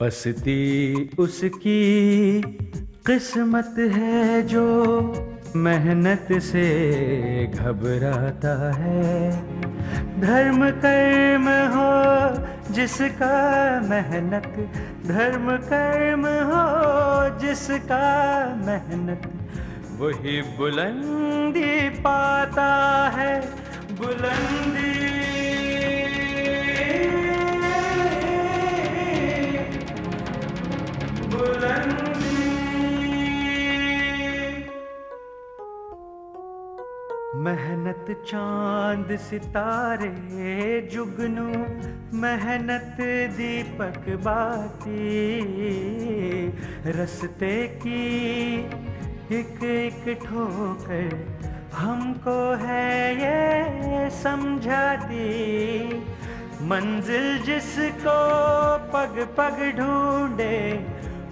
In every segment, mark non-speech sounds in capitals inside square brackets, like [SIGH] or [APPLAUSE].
पसती उसकी किस्मत है जो मेहनत से घबराता है। धर्म कर्म हो जिसका मेहनत, धर्म कर्म हो जिसका मेहनत, वही बुलंदी पाता है, बुलंदी मेहनत चाँद सितारे, जुगनू मेहनत दीपक बाती। रस्ते की एक एक ठोकर हमको है ये समझाती मंजिल जिसको पग पग ढूंढे,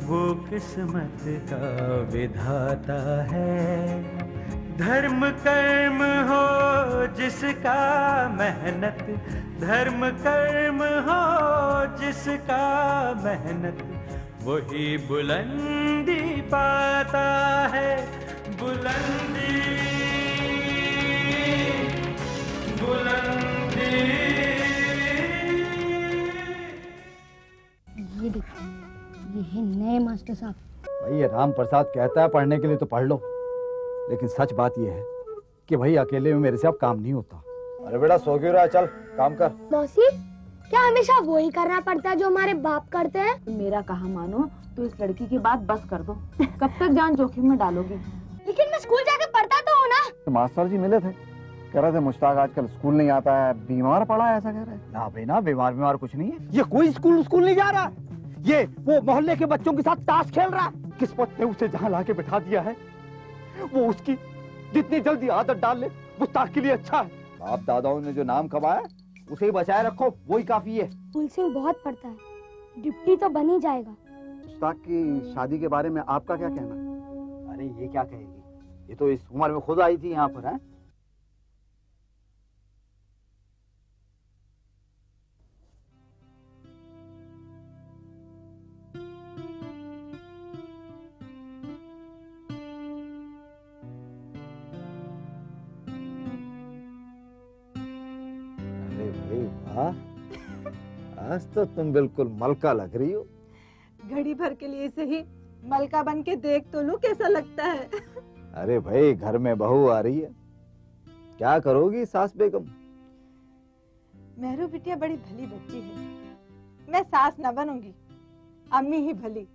वो किस्मत का विधाता है। धर्म कर्म हो जिसका मेहनत। धर्म कर्म हो जिसका मेहनत। वही बुलंदी पाता है बुलंदी। बुलंदी। ये देखो ये है नए मास्टर साहब। भाई ये राम प्रसाद कहता है पढ़ने के लिए तो पढ़ लो। लेकिन सच बात ये है कि भाई अकेले में मेरे से अब काम नहीं होता। अरे बेटा सो क्यों रहा? चल काम कर। मौसी क्या हमेशा वो ही करना पड़ता है जो हमारे बाप करते हैं? मेरा कहा मानो तो इस लड़की की बात बस कर दो। कब तक जान जोखिम में डालोगी? लेकिन मैं स्कूल जाके पढ़ता तो हूँ ना। तो मास्टर जी मिले थे। कह रहे थे मुश्ताक आजकल स्कूल नहीं आता है बीमार पड़ा है ऐसा कह रहे हैं। ना भाई ना बीमार बीमार कुछ नहीं है। ये कोई स्कूल स्कूल नहीं जा रहा? ये वो मोहल्ले के बच्चों के साथ ताश खेल रहा है? किस्मत ने उसे जहाँ लाके बिठा दिया है वो उसकी जितनी जल्दी आदत डाल ले के लिए अच्छा है। आप दादाओं ने जो नाम कमाया उसे ही बचाए रखो वो ही काफ़ी है। फूल सिंह बहुत पढ़ता है। डिप्टी तो बन ही जाएगा। उस्ताद की शादी के बारे में आपका क्या कहना? अरे ये क्या कहेगी? ये तो इस उम्र में खुद आई थी यहाँ पर है? भाई वाह आज तो तुम बिल्कुल मलका लग रही हो। घड़ी भर के लिए सही मलका बन के देख तो लू कैसा लगता है। अरे भाई घर में बहू आ रही है। क्या करोगी सास बेगम? मेहरू बिटिया बड़ी भली बच्ची है। मैं सास न बनूँगी अम्मी ही भली।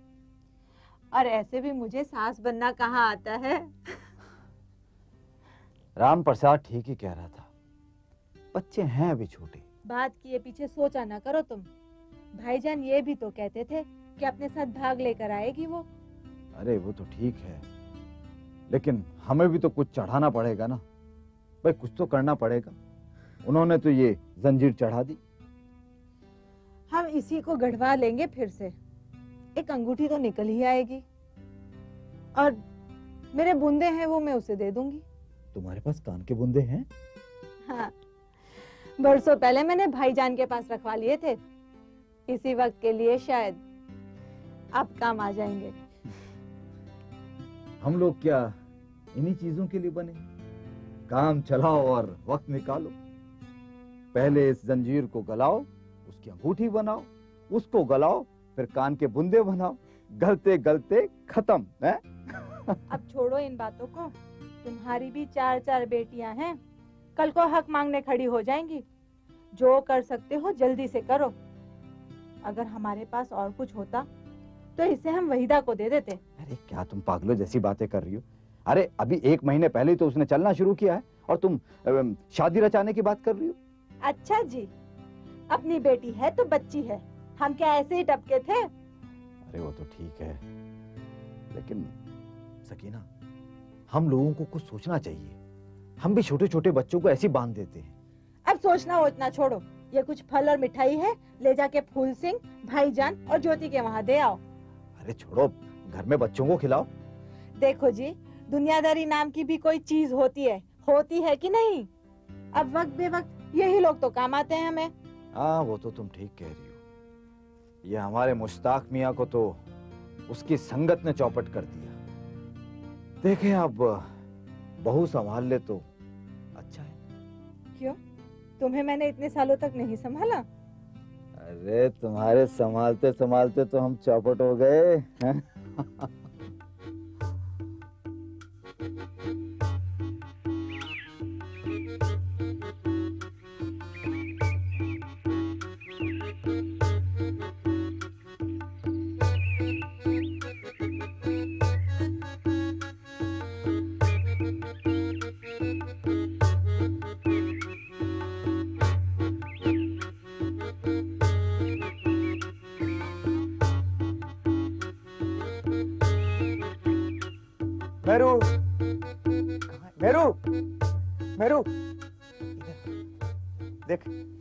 और ऐसे भी मुझे सास बनना कहाँ आता है? राम प्रसाद ठीक ही कह रहा था। बच्चे हैं अभी छोटे। बात किए पीछे सोचा ना करो तुम। भाईजान ये भी तो कहते थे कि अपने साथ भाग लेकर आएगी वो। अरे वो तो ठीक है। लेकिन हमें भी तो कुछ चढ़ाना पड़ेगा ना। भाई कुछ तो करना पड़ेगा। उन्होंने तो ये जंजीर चढ़ा दी। हम इसी को गढ़वा लेंगे फिर से। एक अंगूठी तो निकल ही आएगी। और मेरे बूंदे हैं वो मैं उसे दे दूँगी। तुम्हारे पास कान के बूंदे हैं? हाँ। बरसों पहले मैंने भाईजान के पास रखवा लिए थे। इसी वक्त के लिए शायद अब काम आ जाएँगे। हम लोग क्या इन्हीं चीज़ों के लिए बने? काम चलाओ और वक्त निकालो। पहले इस जंजीर को गलाओ उसकी अंगूठी बनाओ उसको गलाओ फिर कान के बुंदे बनाओ। गलते गलते खत्म है? [LAUGHS] अब छोड़ो इन बातों को। तुम्हारी भी चार चार बेटियाँ हैं। कल को हक मांगने खड़ी हो जाएँगी। जो कर सकते हो जल्दी से करो। अगर हमारे पास और कुछ होता तो इसे हम वहीदा को दे देते। अरे क्या तुम पागलों जैसी बातें कर रही हो? अरे अभी एक महीने पहले तो उसने चलना शुरू किया है और तुम शादी रचाने की बात कर रही हो? अच्छा जी अपनी बेटी है तो बच्ची है। हम क्या ऐसे ही टपके थे? अरे वो तो ठीक है। लेकिन सकीना हम लोगों को कुछ सोचना चाहिए। हम भी छोटे छोटे बच्चों को ऐसी बाँध देते हैं। अब सोचना वोचना छोड़ो। ये कुछ फल और मिठाई है। ले जाके फूल सिंह भाईजान और ज्योति के वहाँ दे आओ। अरे छोड़ो घर में बच्चों को खिलाओ। देखो जी दुनियादारी नाम की भी कोई चीज़ होती है। होती है कि नहीं? अब वक्त बे वक्त यही लोग तो काम आते हैं हमें। हाँ वो तो तुम ठीक कह रही हो। ये हमारे मुश्ताक मियाँ को तो उसकी संगत ने चौपट कर दिया। देखें अब बहू संभाल ले तो। अच्छा है। क्यों? तुम्हें मैंने इतने सालों तक नहीं संभाला? अरे तुम्हारे संभालते संभालते तो हम चौपट हो गए। [LAUGHS]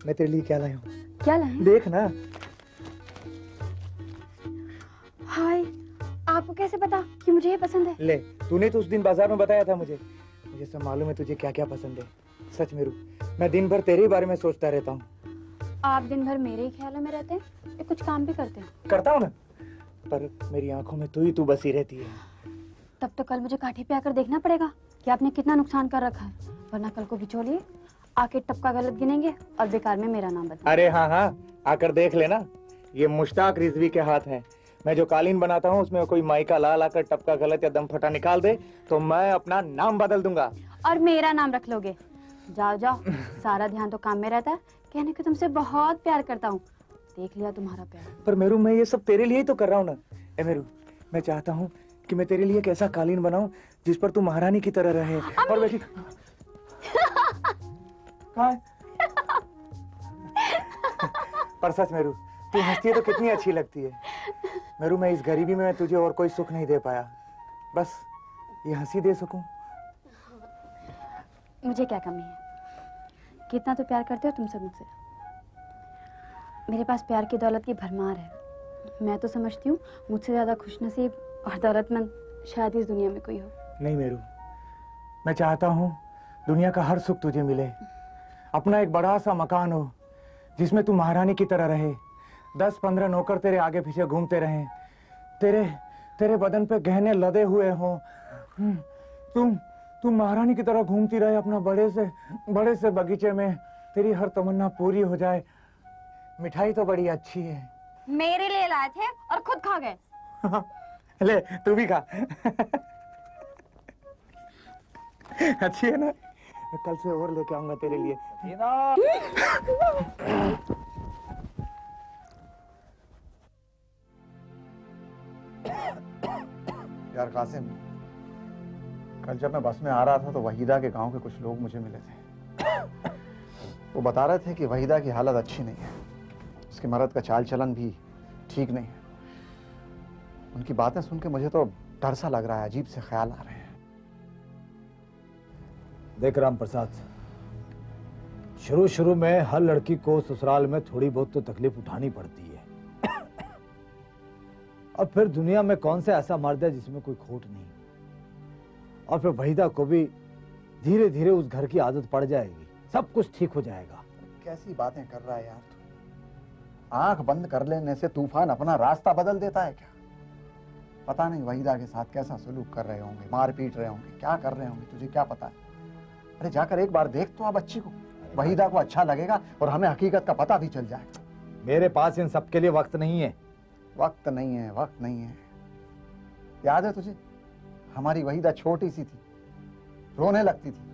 मैं तेरे लिए क्या लाया हूँ? क्या लाए देख ना। हाय आपको कैसे पता कि मुझे ये पसंद है? ले तूने तो उस दिन बाज़ार में बताया था मुझे। मुझे सब मालूम है तुझे क्या क्या पसंद है। सच मेरू मैं दिन भर तेरे बारे में सोचता रहता हूँ। आप दिन भर मेरे ही ख्यालों में रहते हैं? या कुछ काम भी करते हैं? करता हूँ ना पर मेरी आँखों में तू ही तू बसी रहती है। तब तो कल मुझे काठी पे आकर देखना पड़ेगा कि आपने कितना नुकसान कर रखा है वरना कल को बिचौलिए। आके टपका गलत गिनेंगे और बेकार में मेरा नाम बता अरे हाँ हाँ आकर देख लेना। ये मुश्ताक रिजवी के हाथ है। मैं जो कालीन बनाता हूँ उसमें कोई माइका लाल आकर टपका गलत या दम फटा निकाल दे तो मैं अपना नाम बदल दूँगा। और मेरा नाम रख लोगे। जाओ जाओ सारा ध्यान तो काम में रहता है। कहने को तुमसे बहुत प्यार करता हूँ। देख लिया तुम्हारा प्यार। पर मेरू मैं ये सब तेरे लिए ही तो कर रहा हूँ ना। ए मेरू मैं चाहता हूँ कि मैं तेरे लिए एक ऐसा कालीन बनाऊँ जिस पर तू महारानी की तरह रहे। और वैसी? [LAUGHS] [LAUGHS] पर सच मेरू तू हंसती है तो कितनी अच्छी लगती है। मेरू मैं इस गरीबी में तुझे और कोई सुख नहीं दे पाया। बस ये हँसी दे सकूँ? मुझे क्या कमी है? कितना तो प्यार करते हो तुम सब मुझसे। मेरे पास प्यार की दौलत की भरमार है। मैं तो समझती हूँ मुझसे ज़्यादा खुशनसीब और दौलतमंद शायद इस दुनिया में कोई हो। नहीं मेरू मैं चाहता हूँ दुनिया का हर सुख तुझे मिले। अपना एक बड़ा सा मकान हो जिसमें तू महारानी की तरह रहे। दस पंद्रह नौकर तेरे आगे पीछे घूमते रहें। तेरे तेरे बदन पे गहने लदे हुए हों। हम्म, तुम तुम महारानी की तरह घूमती रहे अपना बड़े से बड़े से बगीचे में। तेरी हर तमन्ना पूरी हो जाए। मिठाई तो बड़ी अच्छी है। मेरे लिए लाए थे और खुद खा गए [LAUGHS] ले तू भी खा। [LAUGHS] अच्छी है ना? मैं कल से और लेके आऊँगा तेरे लिए। यार कासिम कल जब मैं बस में आ रहा था तो वहीदा के गाँव के कुछ लोग मुझे मिले थे। वो बता रहे थे कि वहीदा की हालत अच्छी नहीं है। उसके मर्द का चाल चलन भी ठीक नहीं है। उनकी बातें सुन के मुझे तो डर सा लग रहा है अजीब से ख्याल आ रहे हैं। देख राम प्रसाद शुरू शुरू में हर लड़की को ससुराल में थोड़ी बहुत तो तकलीफ़ उठानी पड़ती है। और फिर दुनिया में कौन सा ऐसा मर्द है जिसमें कोई खोट नहीं? और फिर वहीदा को भी धीरे धीरे उस घर की आदत पड़ जाएगी। सब कुछ ठीक हो जाएगा। कैसी बातें कर रहा है यार तू? आँख बंद कर लेने से तूफ़ान अपना रास्ता बदल देता है क्या? पता नहीं वहीदा के साथ कैसा सलूक कर रहे होंगे मार पीट रहे होंगे, क्या कर रहे होंगे, तुझे क्या पता है? अरे जाकर एक बार देख तो आप बच्ची को। वहीदा को अच्छा लगेगा और हमें हकीकत का पता भी चल जाएगा मेरे पास इन सब के लिए वक्त नहीं है। वक्त नहीं है वक्त नहीं है। याद है तुझे? हमारी वहीदा छोटी सी थी। रोने लगती थी।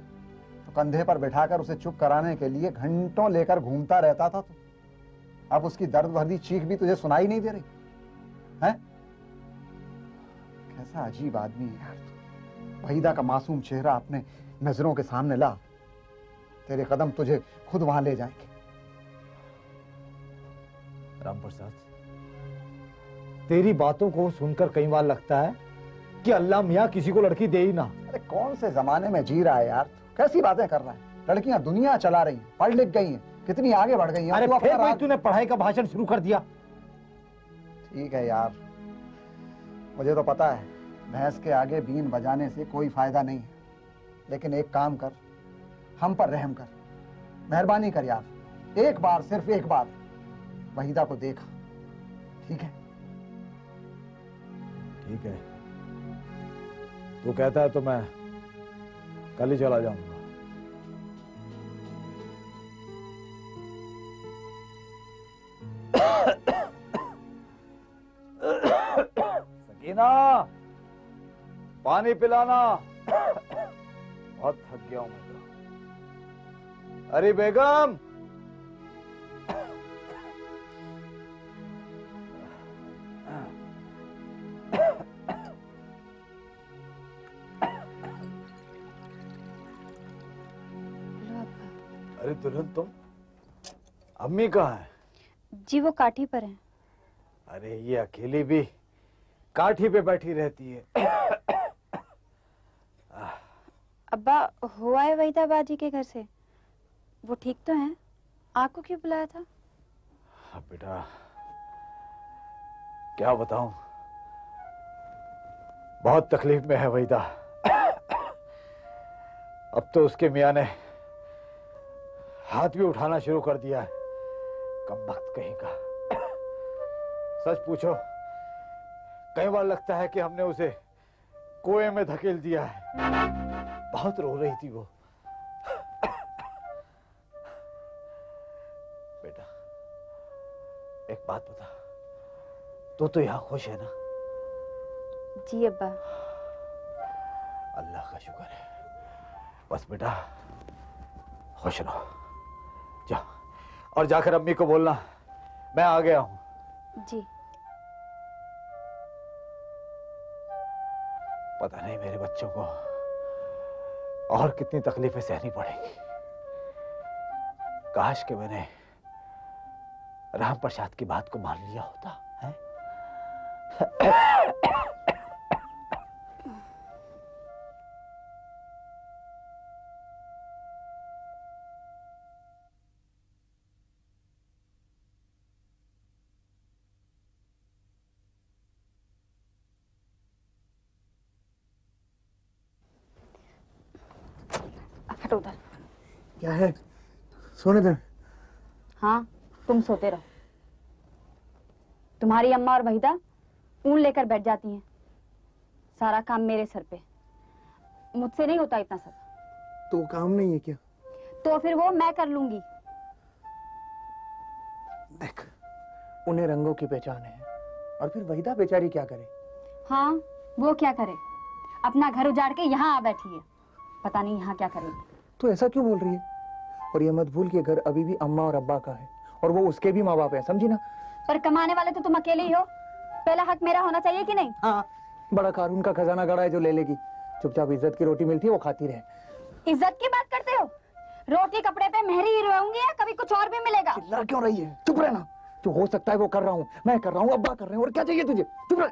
तो कंधे पर बैठाकर उसे चुप कराने के लिए घंटों लेकर घूमता रहता था तू। अब उसकी दर्द भरी चीख भी तुझे सुनाई नहीं दे रही। है? कैसा अजीब आदमी है यार तू। वहीदा का मासूम चेहरा अपने नज़रों के सामने ला तेरे कदम तुझे खुद वहाँ ले जाएँगे। राम प्रसाद तेरी बातों को सुनकर कई बार लगता है कि अल्लाह मियाँ किसी को लड़की दे ही ना। अरे कौन से जमाने में जी रहा है यार? कैसी बातें कर रहा है? लड़कियाँ दुनिया चला रही पढ़ लिख गई हैं कितनी आगे बढ़ गई हैं। अरे फिर राज- तूने पढ़ाई का भाषण शुरू कर दिया। ठीक है यार मुझे तो पता है भैंस के आगे बीन बजाने से कोई फ़ायदा नहीं है। लेकिन एक काम कर, हम पर रहम कर। मेहरबानी कर यार एक बार, सिर्फ़ एक बार। वहीदा को देखा। ठीक है? ठीक है। तू कहता है तो मैं कल ही चला जाऊँगा। [COUGHS] सकीना, पानी पिलाना। बहुत थक गया हूँ मैं तो। अरे बेगम! अरे दुल्हन तुम अम्मी कहाँ है? जी वो काठी पर हैं। अरे ये अकेली भी काठी पे बैठी रहती है। अब्बा हुआ है वहीदा बाजी के घर से। वो ठीक तो हैं? आपको क्यों बुलाया था? अब बेटा। क्या बताऊँ? बहुत तकलीफ़ में है वहीदा। अब तो उसके मियाँ ने हाथ भी उठाना शुरू कर दिया है। कम वक्त कहीं का। सच पूछो, कई बार लगता है कि हमने उसे कुएँ में धकेल दिया है। बहुत रो रही थी वो। बेटा एक बात बता। तू तो तो यहाँ खुश है ना? जी अब्बा। अल्लाह का शुक्र है। बस बेटा खुश रहो। जा। और जाकर अम्मी को बोलना मैं आ गया हूँ। जी। पता नहीं मेरे बच्चों को और कितनी तकलीफें सहनी पड़ेंगी। काश के मैंने राम प्रसाद की बात को मान लिया होता, है? क्या है? सोने दे। हाँ तुम सोते रहो। तुम्हारी अम्मा और वहीदा ऊन लेकर बैठ जाती हैं। सारा काम मेरे सर पे। मुझसे नहीं होता इतना सब। तो काम नहीं है क्या? तो फिर वो मैं कर लूँगी। देख उन्हें रंगों की पहचान है और फिर वहीदा बेचारी क्या करे? हाँ वो क्या करे? अपना घर उजाड़ के यहाँ आ बैठी है। पता नहीं यहाँ क्या करेगी तो ऐसा क्यों बोल रही है? और ये मत भूल कि घर अभी भी अम्मा और अब्बा का है। और वो उसके भी माँ बाप है समझी ना? पर कमाने वाले तो तुम अकेले ही हो। पहला हक मेरा होना चाहिए कि नहीं? हाँ। बड़ा कानून का खजाना गड़ा है जो ले लेगी। चुपचाप इज़्ज़त की रोटी मिलती है वो खाती रहे। इज़्ज़त की बात करते हो? रोटी कपड़े पे मेहरी ही रहूँगी या कभी कुछ और भी मिलेगा? चिल्ला क्यों रही है? चुप रहना। जो हो सकता है वो कर रहा हूँ। मैं कर रहा हूँ अब्बा कर रहे हैं। और क्या चाहिए तुझे? चुप रह।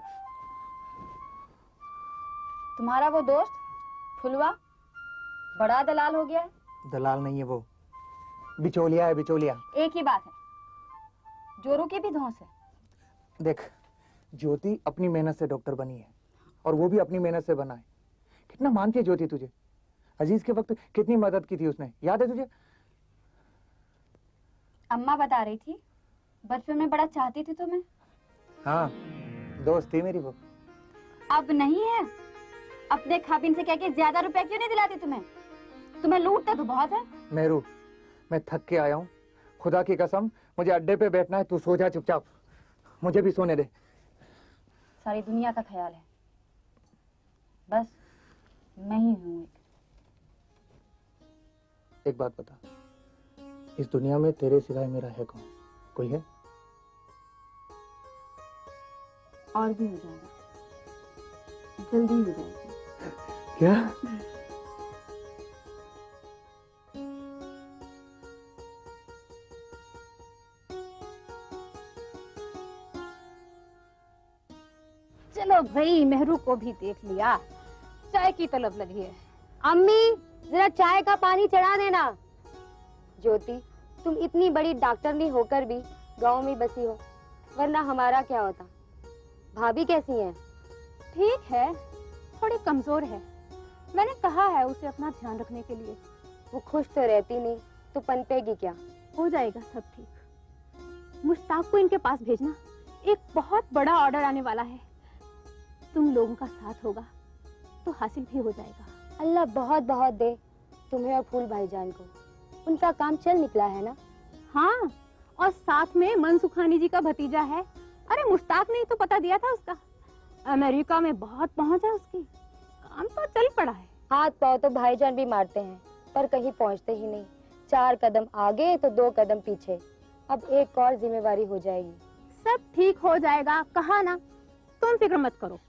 तुम्हारा वो दोस्त फुलवा बड़ा दलाल हो गया है। दलाल नहीं है वो। बिचौलिया है बिचौलिया। एक ही बात है। जोरू की भी धौंस है। देख ज्योति अपनी मेहनत से डॉक्टर बनी है और वो भी अपनी मेहनत से बना है। कितना मानती है ज्योति तुझे? अज़ीज़ के वक्त कितनी मदद की थी उसने? याद है तुझे? अम्मा बता रही थी बचपन में बड़ा चाहती थी तुम्हें। हाँ दोस्त थी मेरी वो। अब नहीं है। अपने खाबिन से कह के ज़्यादा रुपया क्यों नहीं दिलाती तुम्हें? तुम्हें लूटते तो बहुत है। मेरू मैं थक के आया हूँ। खुदा की कसम मुझे अड्डे पे बैठना है तू सो जा चुपचाप। मुझे भी सोने दे। सारी दुनिया का ख्याल है। बस मैं ही हूँ एक। एक बात बता। इस दुनिया में तेरे सिवाय मेरा है कौन? कोई है? और भी हो जाएगा। जल्दी हो जाएगा। क्या? भाई मेहरू को भी देख लिया। चाय की तलब लगी है। अम्मी जरा चाय का पानी चढ़ा देना। ज्योति तुम इतनी बड़ी डॉक्टरनी होकर भी गाँव में बसी हो वरना हमारा क्या होता? भाभी कैसी हैं? ठीक है थोड़ी कमज़ोर है। मैंने कहा है उसे अपना ध्यान रखने के लिए। वो खुश तो रहती नहीं तो पनपेगी क्या? हो जाएगा सब ठीक। मुश्ताक को इनके पास भेजना एक बहुत बड़ा ऑर्डर आने वाला है। तुम लोगों का साथ होगा तो हासिल भी हो जाएगा। अल्लाह बहुत बहुत दे तुम्हें और फूल भाईजान को। उनका काम चल निकला है ना? हाँ और साथ में मनसुखानी जी का भतीजा है। अरे मुश्ताक ने तो पता दिया था उसका। अमेरिका में बहुत पहुँच है उसकी। काम तो चल पड़ा है। हाथ पाओ तो भाईजान भी मारते हैं पर कहीं पहुँचते ही नहीं। चार कदम आगे तो दो कदम पीछे। अब एक और जिम्मेवारी हो जाएगी। सब ठीक हो जाएगा कहा ना? तुम फ़िक्र मत करो।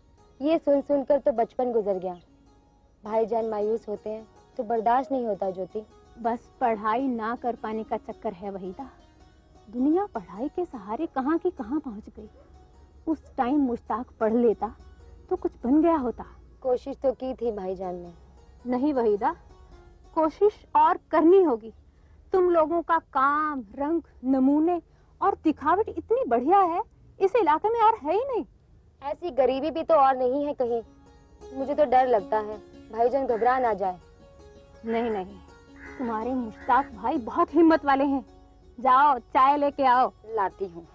ये सुन सुन कर तो बचपन गुजर गया। भाईजान मायूस होते हैं तो बर्दाश्त नहीं होता ज्योति। बस पढ़ाई ना कर पाने का चक्कर है वहीदा। दुनिया पढ़ाई के सहारे कहाँ की कहाँ पहुँच गई? उस टाइम मुश्ताक पढ़ लेता तो कुछ बन गया होता। कोशिश तो की थी भाईजान ने। नहीं वहीदा कोशिश और करनी होगी। तुम लोगों का काम रंग नमूने और दिखावट इतनी बढ़िया है इस इलाके में और है ही नहीं। ऐसी गरीबी भी तो और नहीं है कहीं। मुझे तो डर लगता है भाईजान घबरा ना जाए। नहीं नहीं। तुम्हारे मुश्ताक भाई बहुत हिम्मत वाले हैं। जाओ चाय लेके आओ। लाती हूँ।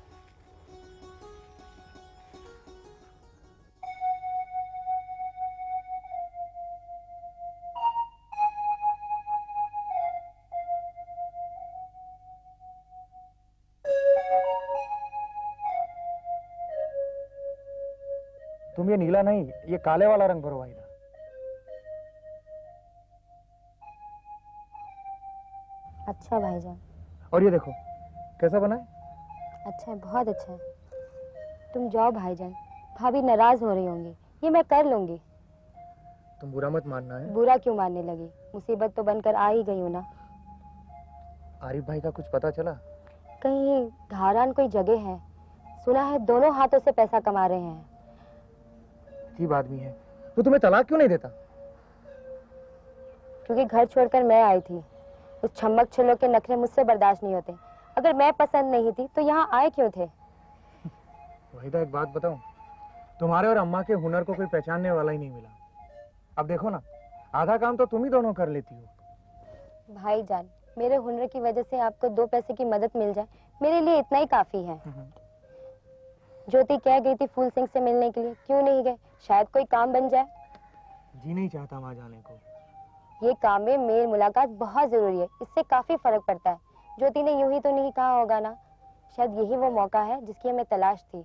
तुम ये नीला नहीं ये काले वाला रंग भरो वाहिदा अच्छा भाईजान। और ये देखो कैसा बना है? अच्छा है बहुत अच्छा है। तुम जाओ भाईजान भाभी नाराज़ हो रही होंगी ये मैं कर लूँगी। तुम बुरा मत मानना है? बुरा क्यों मानने लगी? मुसीबत तो बनकर आ ही गई हूँ ना। आरिफ भाई का कुछ पता चला? कहीं धारान कोई जगह है सुना है दोनों हाथों से पैसा कमा रहे हैं। अजीब आदमी है। तो तुम्हें तलाक क्यों नहीं देता? क्योंकि घर छोड़कर मैं आई थी। उस छमक छल्लों के नखरे मुझसे बर्दाश्त नहीं होते। अगर मैं पसंद नहीं थी तो यहाँ आए क्यों थे? वहीदा एक बात बताऊँ। तुम्हारे और अम्मा के हुनर को कोई पहचानने वाला ही नहीं मिला। अब देखो ना आधा काम तो तुम ही दोनों कर लेती हो। भाई जान मेरे हुनर की वजह से आपको दो पैसे की मदद मिल जाए मेरे लिए इतना ही काफ़ी है। ज्योति कह गई थी फूल सिंह से मिलने के लिए क्यों नहीं गए? शायद कोई काम बन जाए। जी नहीं चाहता वहाँ जाने को। ये काम में मेल मुलाकात बहुत ज़रूरी है। इससे काफ़ी फ़र्क पड़ता है। ज्योति ने यूँ ही तो नहीं कहा होगा ना? शायद यही वो मौका है जिसकी हमें तलाश थी।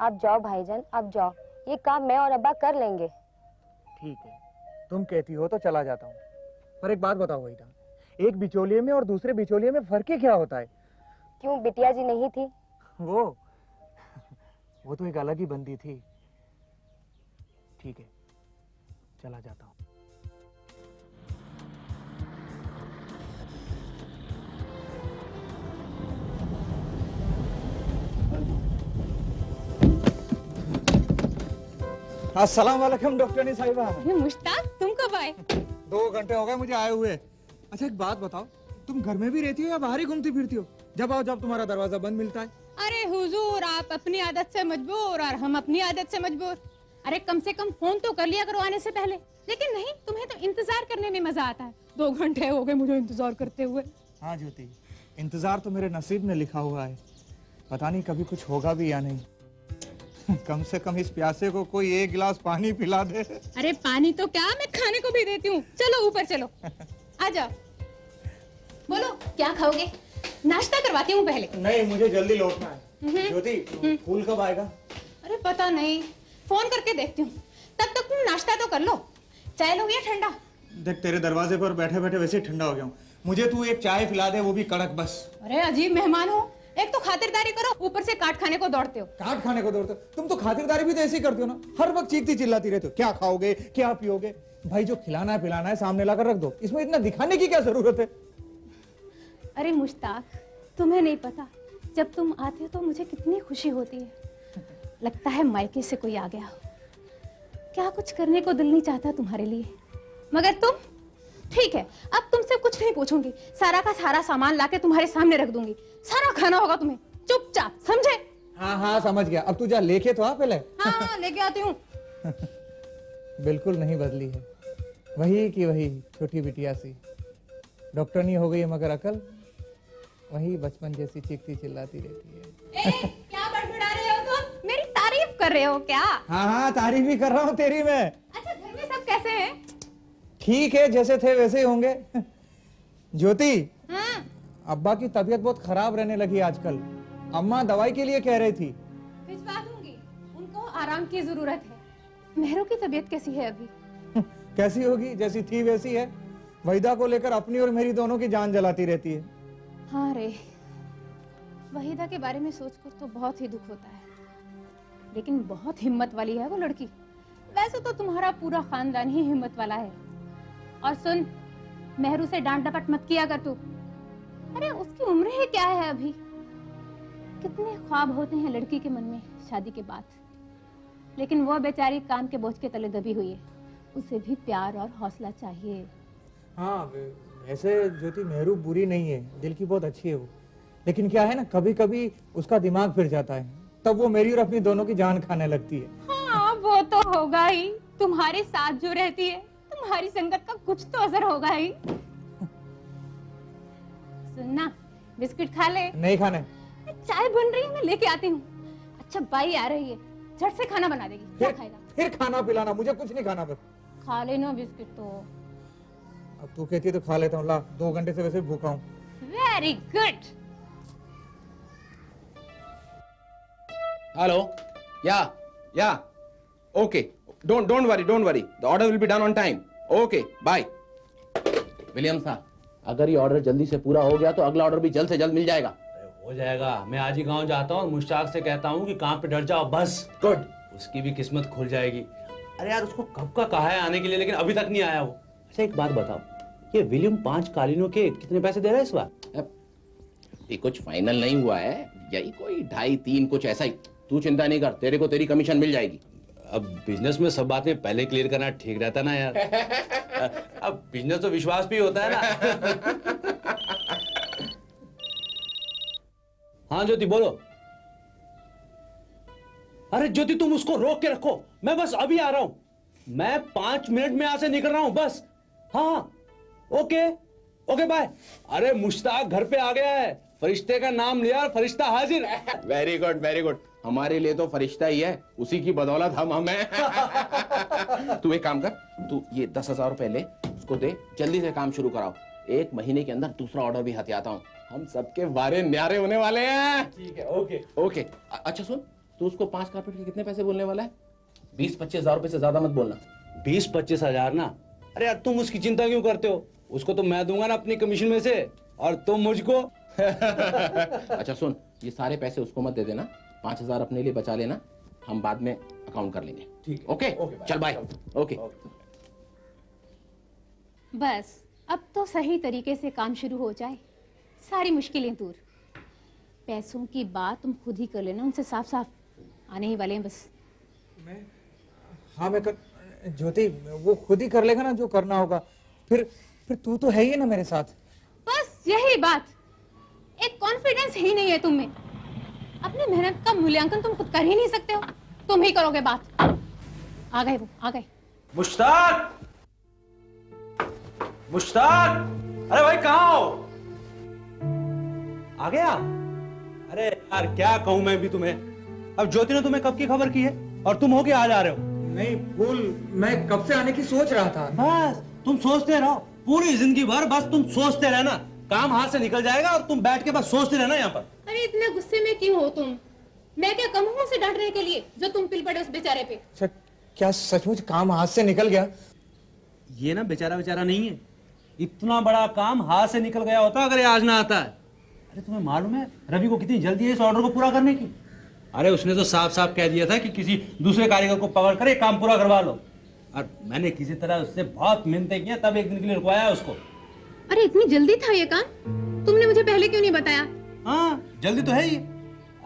आप जाओ भाईजान आप जाओ। ये काम मैं और अब्बा कर लेंगे। ठीक है। तुम कहती हो तो चला जाता हूँ। पर एक बात बताओ वहीदा एक बिचौलिए में और दूसरे बिचौलिए में फ़र्क क्या होता है? क्यों बिटिया जी नहीं थी? वो वो तो एक अलग ही बंदी थी। ठीक है। चला जाता हूँ। अस्सलाम वालेकुम डॉक्टर साहिबा। ये मुश्ताक तुम कब आए? दो घंटे हो गए मुझे आए हुए। अच्छा एक बात बताओ तुम घर में भी रहती हो या बाहर ही घूमती फिरती हो? जब आओ जब तुम्हारा दरवाज़ा बंद मिलता है। अरे हुजूर आप अपनी आदत से मजबूर और हम अपनी आदत से मजबूर। अरे कम से कम फ़ोन तो कर लिया करो आने से पहले। लेकिन नहीं तुम्हें तो इंतज़ार करने में मज़ा आता है। दो घंटे हो गए मुझे इंतज़ार करते हुए। हाँ ज्योति इंतज़ार तो मेरे नसीब में लिखा हुआ है। पता नहीं कभी कुछ होगा भी या नहीं। [LAUGHS] कम से कम इस प्यासे को कोई एक गिलास पानी पिला दे। अरे पानी तो क्या मैं खाने को भी देती हूँ। चलो ऊपर चलो। [LAUGHS] आ जाओ। बोलो क्या खाओगे? नाश्ता करवाती हूँ पहले। नहीं मुझे जल्दी लौटना है। हम्म। ज्योति फूल कब आएगा? अरे पता नहीं। फ़ोन करके देखती हूँ। तब तक तुम नाश्ता तो कर लो। चाय लोगे या ठंडा? देख तेरे दरवाजे पर बैठे बैठे वैसे ठंडा हो गया हूँ। मुझे तू एक चाय पिला दे वो भी कड़क बस। अरे अजीब मेहमान हो। एक तो खातिरदारी करो ऊपर से काट खाने को दौड़ते हो। काट खाने को दौड़ते हो। तुम तो खातिरदारी भी तो ऐसे ही करती हो ना? हर वक्त चीखती चिल्लाती रहती हो। क्या खाओगे क्या पियोगे? भाई जो खिलाना है पिलाना है सामने लाकर रख दो। इसमें इतना दिखाने की क्या ज़रूरत है? अरे मुश्ताक तुम्हें नहीं पता जब तुम आते हो तो मुझे कितनी खुशी होती है। लगता है मायके से कोई आ गया हो। क्या कुछ करने को दिल नहीं चाहता तुम्हारे लिए? मगर तुम? ठीक है अब तुमसे कुछ नहीं पूछूँगी। सारा का सारा सामान लाके तुम्हारे सामने रख दूँगी। सारा खाना होगा तुम्हें। चुपचाप समझे? हाँ हाँ समझ गया। अब तू जा लेके तो आ पहले। हाँ हाँ लेके आती हूँ। [LAUGHS] बिल्कुल नहीं बदली है। वही की वही छोटी बिटिया सी। डॉक्टर नहीं हो गई है मगर अकल। वही बचपन जैसी चीखती चिल्लाती रहती है ए, क्या बड़बड़ा रहे हो तुम कर रहे हो क्या? हाँ हाँ तारीफ़ ही कर रहा हूँ तेरी मैं। अच्छा घर में सब कैसे हैं? ठीक है जैसे थे वैसे ही होंगे। ज्योति हाँ। अब्बा की तबीयत बहुत खराब रहने लगी आजकल। अम्मा दवाई के लिए कह रही थी। भिजवा दूँगी। उनको आराम की ज़रूरत है। मेहरू की तबीयत कैसी है अभी? [LAUGHS] कैसी होगी? जैसी थी वैसी है। वहीदा को लेकर अपनी और मेरी दोनों की जान जलाती रहती है। हाँ रे। वहीदा के बारे में सोचकर तो बहुत ही दुख होता है। लेकिन बहुत हिम्मत वाली है वो लड़की। वैसे तो तुम्हारा पूरा खानदान ही हिम्मत वाला है। और सुन, मेहरू से डांट डपट मत किया कर तू। अरे, उसकी उम्र ही क्या है अभी? कितने ख्वाब होते हैं लड़की के मन में शादी के बाद। लेकिन वो बेचारी काम के बोझ के तले दबी हुई है। उसे भी प्यार और हौसला चाहिए। हाँ वैसे ज्योति मेहरू बुरी नहीं है। दिल की बहुत अच्छी है वो। लेकिन क्या है ना कभी कभी उसका दिमाग फिर जाता है। तब वो मेरी और अपनी दोनों की जान खाने लगती है। हाँ वो तो होगा ही। तुम्हारे साथ जो रहती है तुम्हारी संगत का कुछ तो असर होगा ही। सुनना बिस्किट खा ले। नहीं खाने। चाय बन रही है मैं लेके आती हूँ। अच्छा बाई आ रही है। झट से खाना बना देगी। क्या फिर खाएगा? फिर खाना पिलाना मुझे कुछ नहीं खाना बस खा लेना बिस्किट तो। अब तू कहती है तो खा लेता हूँ ला दो घंटे से वैसे भूखा हूँ। Very good Hello. Yeah. Yeah. Okay. Don't don't worry. Don't worry. The order will be done on time. Okay. Bye. William साहब अगर ये ऑर्डर जल्दी से पूरा हो गया तो अगला ऑर्डर भी जल्द से जल्द मिल जाएगा हो जाएगा मैं आज ही गाँव जाता हूँ और मुश्ताक से कहता हूँ कि काम पे डट जाओ बस गुड उसकी भी किस्मत खुल जाएगी अरे यार उसको कब का कहा है आने के लिए लेकिन अभी तक नहीं आया वो अच्छा एक बात बताओ ये विलियम पाँच कालीनों के कितने पैसे दे रहा है इस बार ये कुछ फाइनल नहीं हुआ है यही कोई ढाई तीन कुछ ऐसा ही तू चिंता नहीं कर तेरे को तेरी कमीशन मिल जाएगी। अब बिज़नेस में सब बातें पहले क्लियर करना ठीक रहता ना यार। [LAUGHS] अब बिज़नेस तो विश्वास भी होता है ना। हाँ ज्योति बोलो। अरे ज्योति तुम उसको रोक के रखो। मैं बस अभी आ रहा हूँ। मैं पाँच मिनट में यहाँ से निकल रहा हूँ बस। हाँ ओके ओके बाय अरे मुश्ताक घर पे आ गया है। फरिश्ते का नाम लिया और फरिश्ता हाजिर। वेरी गुड वेरी गुड हमारे लिए तो फरिश्ता ही है उसी की बदौलत हम हम हैं। [LAUGHS] तू एक काम कर तू ये दस हज़ार रुपए ले उसको दे जल्दी से काम शुरू कराओ। एक महीने के अंदर दूसरा ऑर्डर भी हाथ आता हूँ। हम सबके बारे न्यारे होने वाले हैं। ठीक है ओके। ओके अच्छा सुन तू उसको पाँच कारपेट के कितने पैसे बोलने वाला है? बीस पच्चीस हज़ार रुपए से ज़्यादा मत बोलना। बीस पच्चीस हज़ार ना? अरे यार तुम उसकी चिंता क्यों करते हो? उसको तो मैं दूँगा ना अपनी कमीशन में से और तुम मुझको? [LAUGHS] अच्छा सुन ये सारे पैसे उसको मत दे देना। पाँच हज़ार अपने लिए बचा लेना हम बाद में अकाउंट कर लेंगे। ठीक ओके ओके, चल बाय ओके बस अब तो सही तरीके से काम शुरू हो जाए। सारी मुश्किलें दूर। पैसों की बात तुम खुद ही कर लेना उनसे साफ़ साफ़ आने ही वाले हैं बस। मैं हाँ मैं कर ज्योति वो खुद ही कर लेगा ना जो करना होगा। फिर फिर तू तो है ही ना मेरे साथ। बस यही बात। एक कॉन्फिडेंस ही नहीं है तुम में। अपनी मेहनत का मूल्यांकन तुम खुद कर ही नहीं सकते हो। तुम ही करोगे बात। आ गए वो आ गए। मुश्ताक! मुश्ताक! अरे भाई कहा हो? आ गया अरे यार क्या कहूँ मैं भी तुम्हें? अब ज्योति ने तुम्हें कब की खबर की है? और तुम हो के आ जा रहे हो। नहीं फूल मैं कब से आने की सोच रहा था। बस तुम सोचते रहो। पूरी ज़िंदगी भर बस तुम सोचते रहना। काम हाथ से निकल जाएगा और तुम बैठ के बस सोचते रहना यहाँ पर। अरे इतने गुस्से में क्यों हो तुम? मैं क्या कम हूँ उसे डांटने के लिए जो तुम पिल पड़े उस बेचारे पे? अच्छा क्या सचमुच काम हाथ से निकल गया? ये ना बेचारा बेचारा नहीं है। इतना बड़ा काम हाथ से निकल गया होता अगर ये आज ना आता है। अरे तुम्हें मालूम है रवि को कितनी जल्दी है इस ऑर्डर को पूरा करने की? अरे उसने तो साफ़ साफ़ कह दिया था कि किसी दूसरे कारीगर को पकड़ कर ये काम पूरा करवा लो। और मैंने किसी तरह उससे बहुत मिन्नतें की हैं, तब एक दिन के लिए रुकवाया उसको। अरे इतनी जल्दी था ये काम? तुमने मुझे पहले क्यों नहीं बताया? हाँ जल्दी तो है ही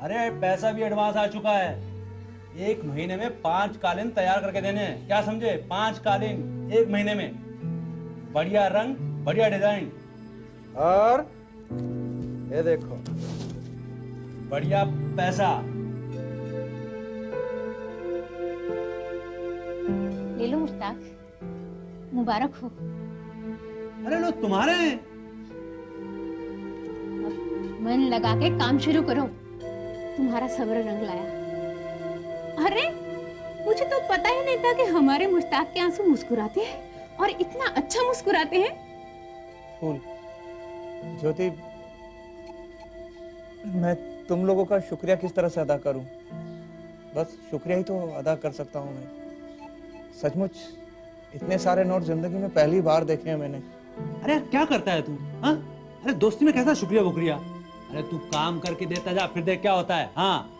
अरे पैसा भी एडवांस आ चुका है। एक महीने में पाँच कालीन तैयार करके देने हैं। क्या समझे? पाँच कालीन एक महीने में। बढ़िया रंग बढ़िया डिज़ाइन और ये देखो। बढ़िया पैसा। ले लो मुश्ताक। मुबारक हो। अरे लो तुम्हारे हैं। मन लगा के काम शुरू करो। तुम्हारा सब्र रंग लाया। अरे मुझे तो पता ही नहीं था कि हमारे मुश्ताक के आँसू मुस्कुराते हैं और इतना अच्छा मुस्कुराते हैं। फूल ज्योति मैं तुम लोगों का शुक्रिया किस तरह से अदा करूँ? बस शुक्रिया ही तो अदा कर सकता हूँ मैं। सचमुच इतने सारे नोट ज़िंदगी में पहली बार देखे हैं मैंने। अरे यार क्या करता है तू हाँ? अरे दोस्ती में कैसा शुक्रिया वुक्रिया अरे तू काम करके देता जा फिर देख क्या होता है हाँ।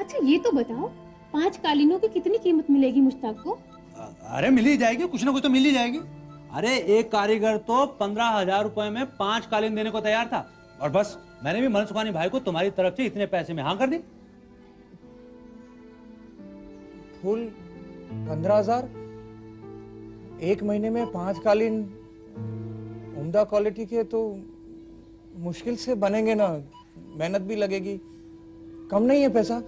अच्छा ये तो बताओ पाँच कालीनों की कितनी कीमत मिलेगी मुश्ताक को? अरे मिल ही जाएगी कुछ ना कुछ तो मिल ही जाएगी। अरे एक कारीगर तो पंद्रह हज़ार रुपए में पाँच कालीन देने को तैयार था। और बस मैंने भी मन सुखानी भाई को तुम्हारी तरफ़ से इतने पैसे में हाँ कर दी। फूल पंद्रह हज़ार? एक महीने में पाँच कालीन उम्दा क्वालिटी के तो मुश्किल से बनेंगे ना मेहनत भी लगेगी। कम नहीं है पैसा।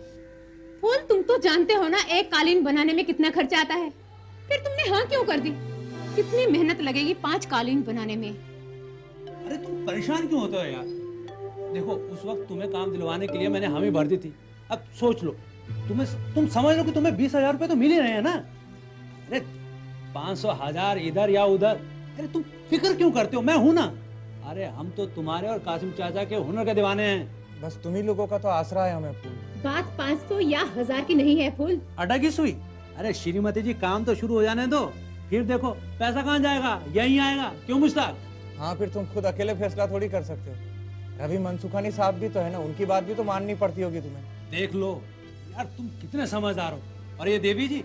फूल तुम तो जानते हो ना एक कालीन बनाने में कितना खर्चा आता है। फिर तुमने हाँ क्यों कर दी? कितनी मेहनत लगेगी पाँच कालीन बनाने में। अरे तुम परेशान क्यों होते हो यार? देखो उस वक्त तुम्हें काम दिलवाने के लिए मैंने हामी भर दी थी। अब सोच लो तुम्हें तुम समझ लो कि तुम्हें बीस हज़ार रुपए तो मिल ही रहे हैं ना। अरे पाँच सौ हज़ार इधर या उधर। अरे तुम फ़िक्र क्यों करते हो? मैं हूँ ना। अरे हम तो तुम्हारे और कासिम चाचा के हुनर के दीवाने हैं। बस तुम्ही लोगों का तो आसरा है हमें फूल। बात पाँच सौ या हज़ार की नहीं है फूल। अटकी सुई अरे श्रीमती जी काम तो शुरू हो जाने दो। फिर देखो पैसा कहाँ जाएगा? यही आएगा। क्यों मुश्ताक? हाँ फिर तुम खुद अकेले फैसला थोड़ी कर सकते हो। रवि मनसुखानी साहब भी तो है ना उनकी बात भी तो माननी पड़ती होगी तुम्हें। देख लो। यार तुम कितने समझदार हो। और ये देवी जी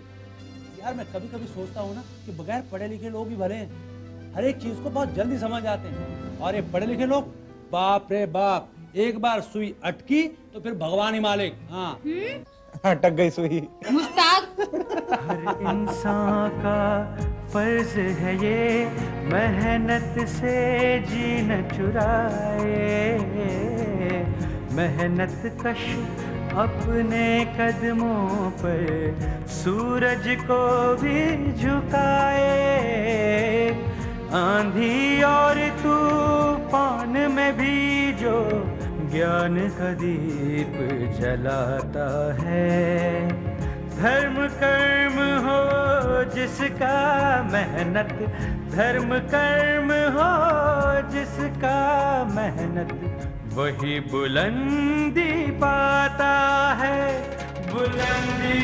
यार मैं कभी कभी सोचता हूँ ना कि बगैर पढ़े लिखे लोग भी भले हैं। हर एक चीज़ को बहुत जल्दी समझ आते हैं। और ये पढ़े लिखे लोग बाप रे बाप एक बार सुई अटकी तो फिर भगवान ही मालिक। हाँ। अटक गई सुई। मुश्ताक हर इंसान का फ़र्ज़ है ये मेहनत से जीन चुराए। मेहनत कश अपने कदमों पर सूरज को भी झुकाए। आंधी और तूफ़ान में भी जो ज्ञान का दीप जलाता है। धर्म कर्म हो जिसका मेहनत, धर्म कर्म हो जिसका मेहनत, वही बुलंदी पाता है। बुलंदी